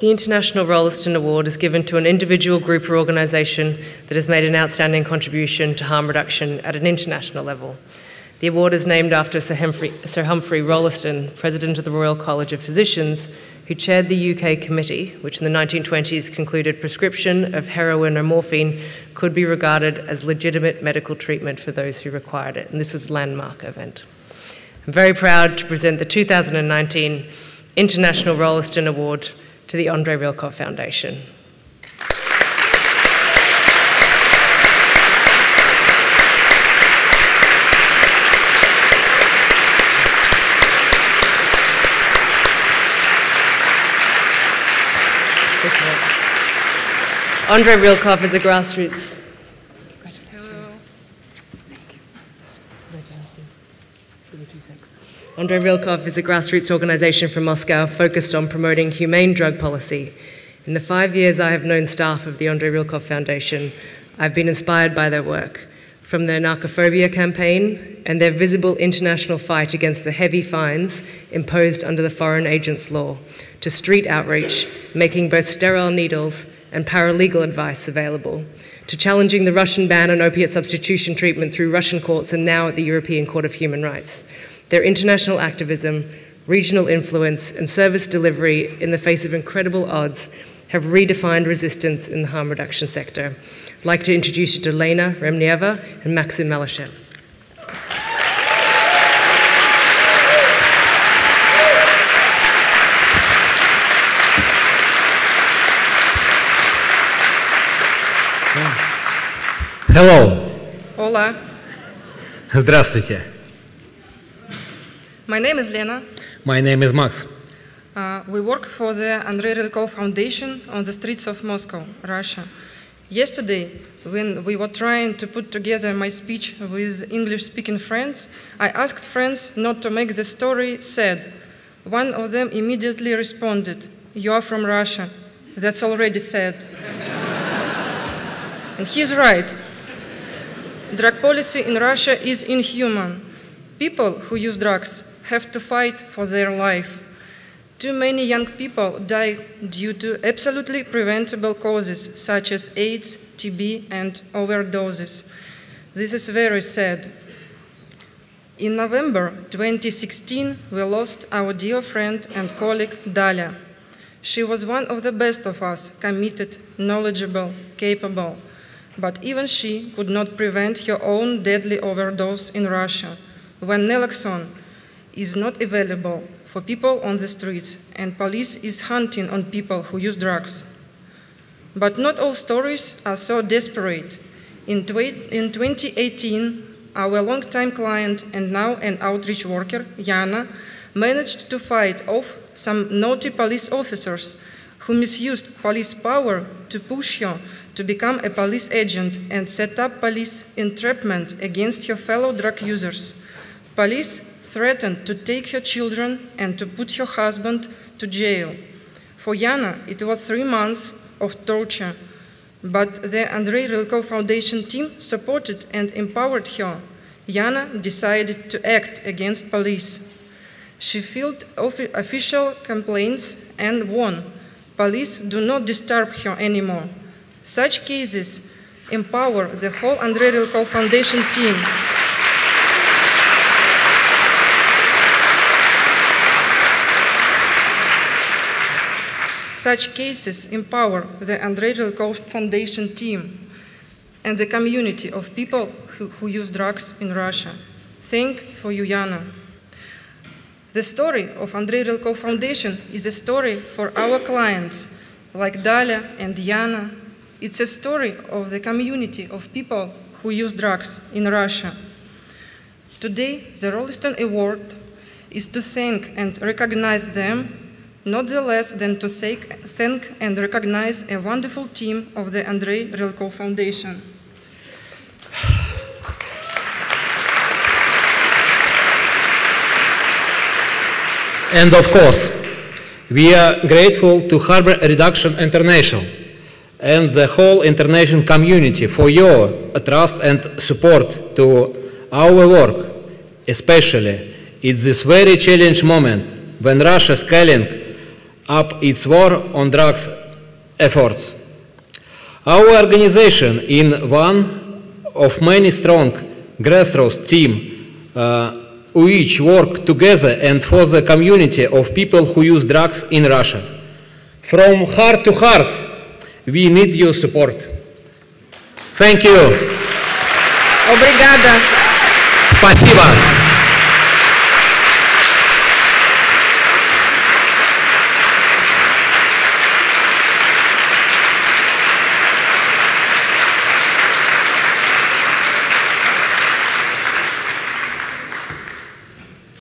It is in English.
The International Rolleston Award is given to an individual, group, or organisation that has made an outstanding contribution to harm reduction at an international level. The award is named after Sir Humphrey, Sir Humphrey Rolleston, President of the Royal College of Physicians, who chaired the UK committee, which in the 1920s concluded prescription of heroin or morphine could be regarded as legitimate medical treatment for those who required it. And this was a landmark event. I'm very proud to present the 2019 International Rolleston Award to the Andrey Rylkov Foundation. Andrey Rylkov is a grassroots. Hello. Andrey Rylkov is a grassroots organization from Moscow focused on promoting humane drug policy. In the five years I have known staff of the Andrey Rylkov Foundation, I've been inspired by their work, from their narcophobia campaign and their visible international fight against the heavy fines imposed under the Foreign Agents Law, to street outreach, making both sterile needles and paralegal advice available, to challenging the Russian ban on opiate substitution treatment through Russian courts and now at the European Court of Human Rights. Their international activism, regional influence, and service delivery in the face of incredible odds have redefined resistance in the harm reduction sector. I'd like to introduce you to Lena Remnieva and Maxim Malyshev. Hello. Hola. Здравствуйте. My name is Lena. My name is Max. Uh, we work for the Andrey Rylkov Foundation on the streets of Moscow, Russia. Yesterday, when we were trying to put together my speech with English-speaking friends, I asked friends not to make the story sad. One of them immediately responded, you are from Russia. That's already sad. and he's right. Drug policy in Russia is inhuman. People who use drugs have to fight for their life. Too many young people die due to absolutely preventable causes such as AIDS, TB, and overdoses. This is very sad. In November 2016, we lost our dear friend and colleague Dalia. She was one of the best of us, committed, knowledgeable, capable but even she could not prevent her own deadly overdose in Russia when naloxone is not available for people on the streets and police is hunting on people who use drugs. But not all stories are so desperate. In, in 2018, our longtime client and now an outreach worker, Yana, managed to fight off some naughty police officers who misused police power to push her to become a police agent and set up police entrapment against her fellow drug users. Police threatened to take her children and to put her husband to jail. For Yana, it was three months of torture, but the Andrey Rylkov Foundation team supported and empowered her. Yana decided to act against police. She filed official complaints and won. Police do not disturb her anymore. Such cases empower the whole Andrey Rylkov Foundation team. Such cases empower the Andrey Rylkov Foundation team and the community of people who, who use drugs in Russia. Thank for you, Yana. The story of Andrey Rylkov Foundation is a story for our clients like Dalia and Yana it's a story of the community of people who use drugs in Russia. Today, the Rolleston Award is to thank and recognize them, not the less than to thank and recognize a wonderful team of the Andrey Rylkov Foundation. And of course, we are grateful to Harm Reduction International and the whole international community for your trust and support to our work, especially in this very challenging moment when Russia is calling up its war on drugs efforts. Our organization in one of many strong grassroots team uh, which work together and for the community of people who use drugs in Russia. From heart to heart, we need your support. Thank you. Obrigada. Спасибо.